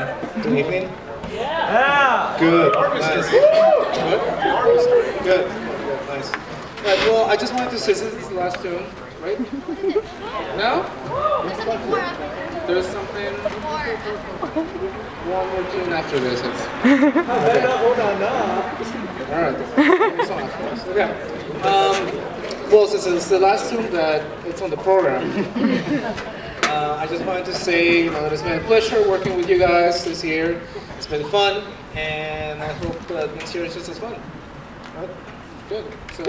Good evening. Yeah. Good. Nice. Good. Good. Nice. Right, well, I just wanted to say this is the last tune, right? No? There's something. One more tune after this. It's, okay. All right. It's on after this. Okay. Um, well, since it's the last tune that it's on the program, I just wanted to say, you know, that it's been a pleasure working with you guys this year. It's been fun, and I hope that next year is just as fun. Right? Good. So,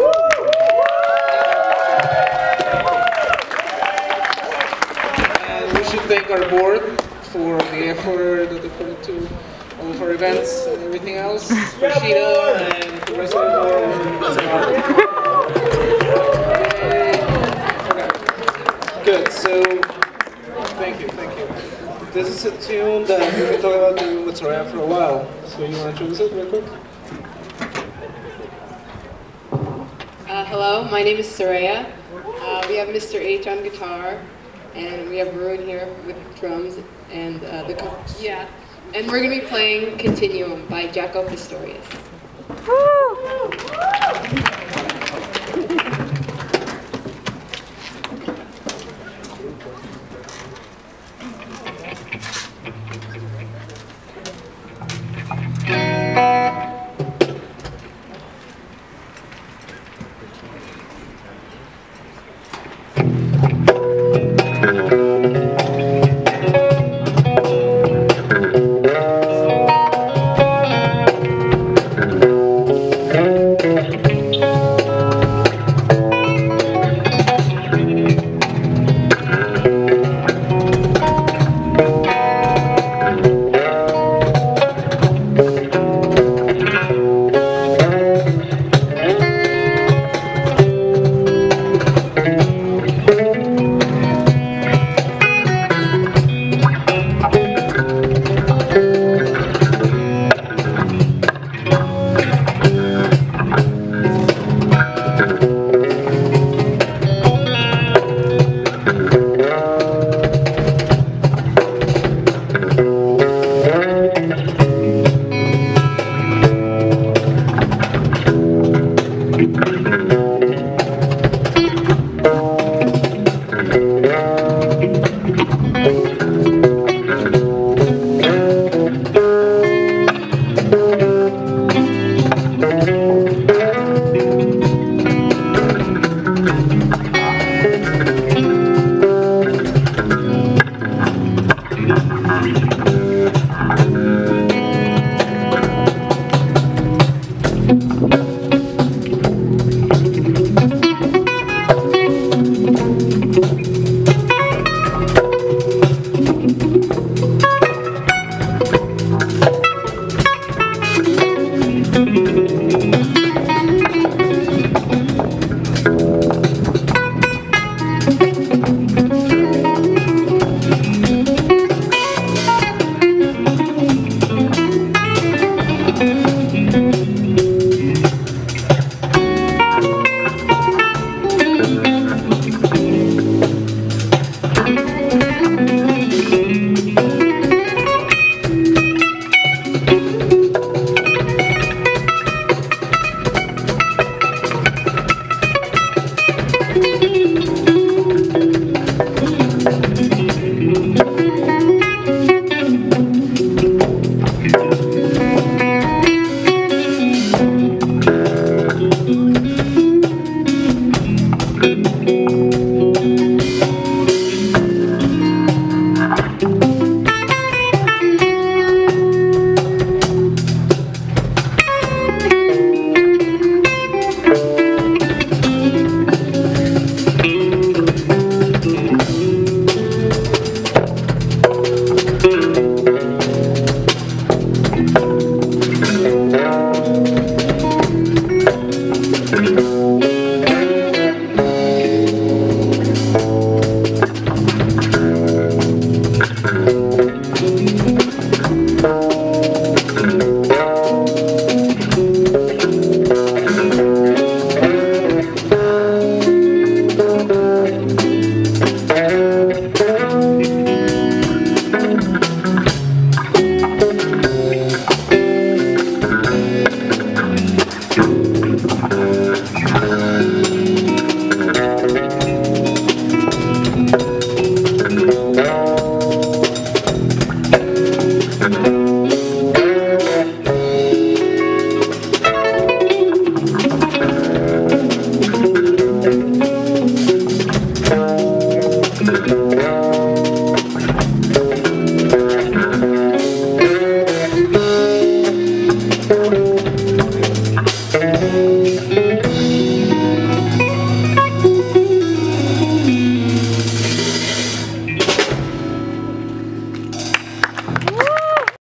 and we should thank our board for the effort that they put into all of our events and everything else. Rashida and the rest of the board. Good. So, this is a tune that we've been talking about doing with Soraya for a while. So you want to introduce it real quick? Uh, hello, my name is Soraya. Uh, we have Mr. H on guitar, and we have Ruin here with drums and uh, the yeah. And we're gonna be playing Continuum by Jaco Pastorius. Woo!